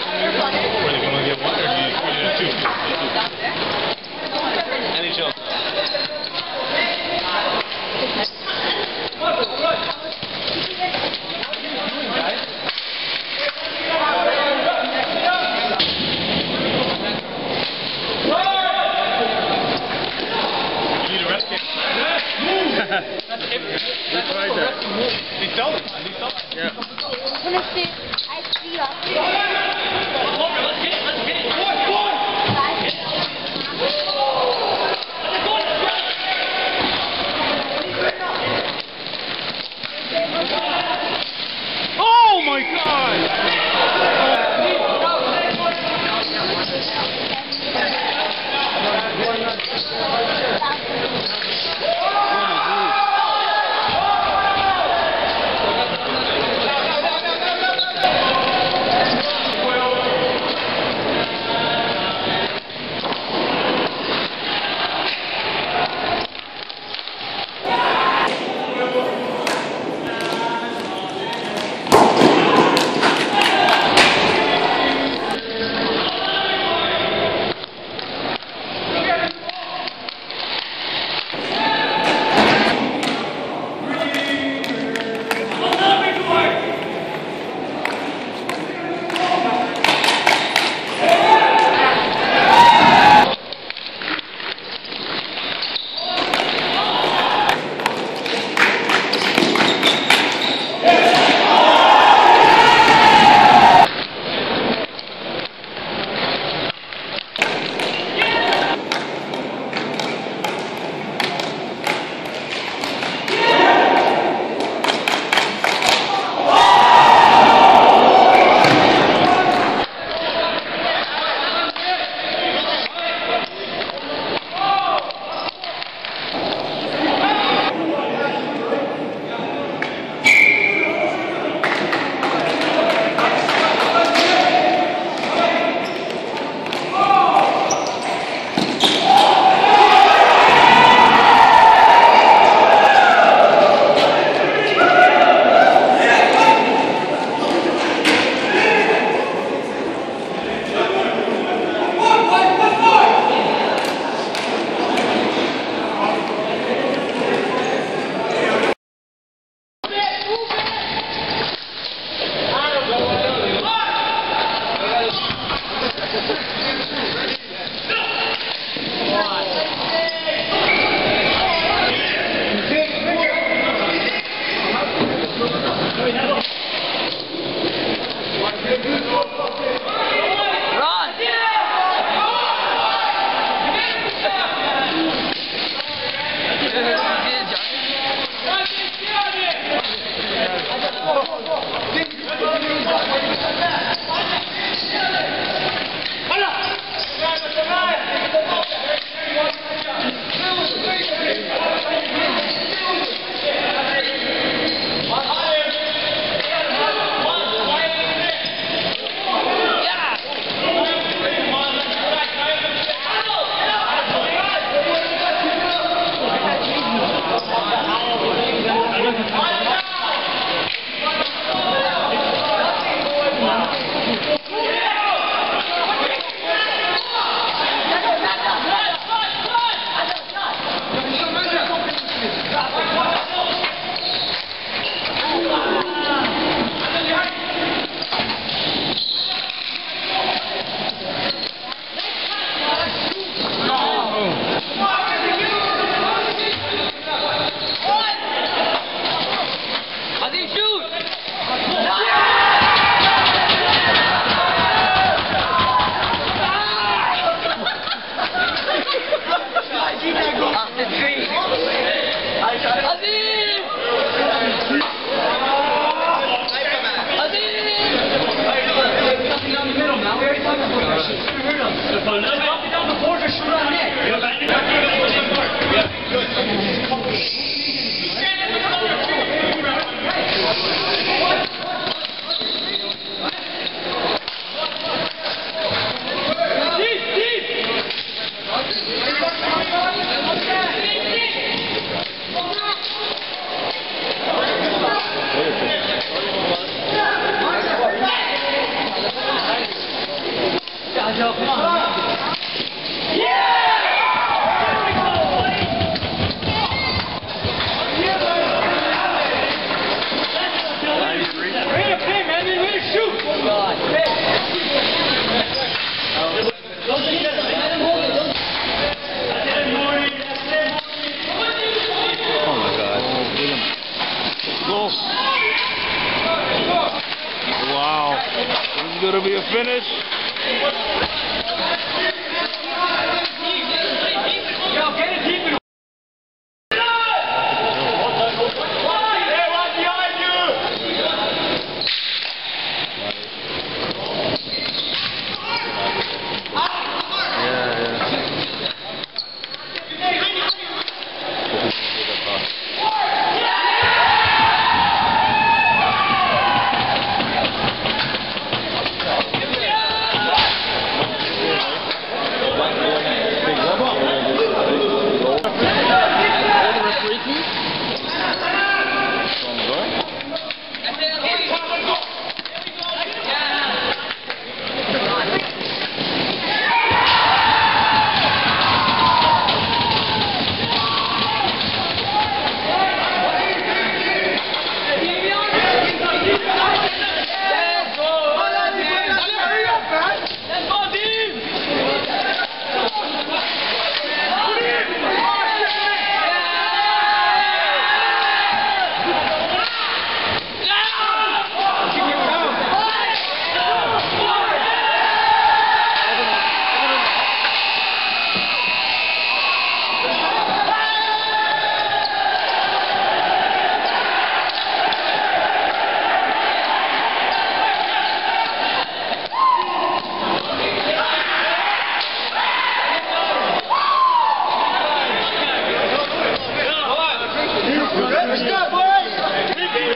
Are they gonna get one,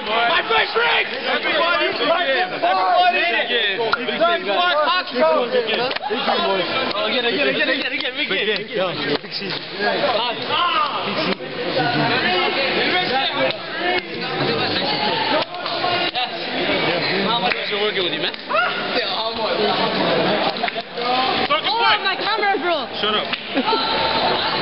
My first ring! Everybody! Everybody! Big game. Mark Oxford! Oh, get it, get it, get it, get it, get it, big game. Big game. How much is working with you, man? Fucking Oh, my camera broke. Shut up.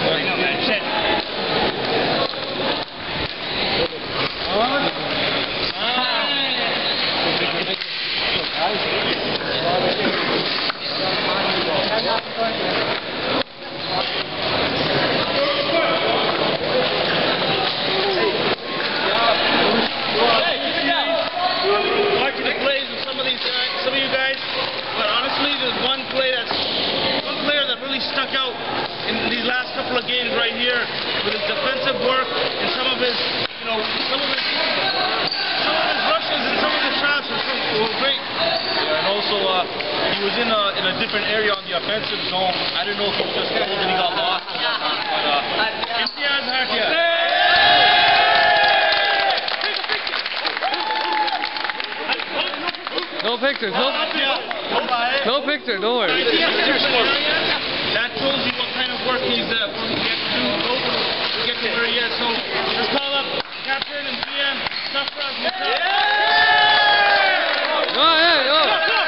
was in a, in a different area on the offensive zone. I didn't know if he was just cold and uh, he got lost No pictures, no, no picture, don't worry. That tells you what kind of work he's uh, willing to get to, to get to where he is. So just call up Captain and GM, Safra, Musa. Yeah! No, hey, no.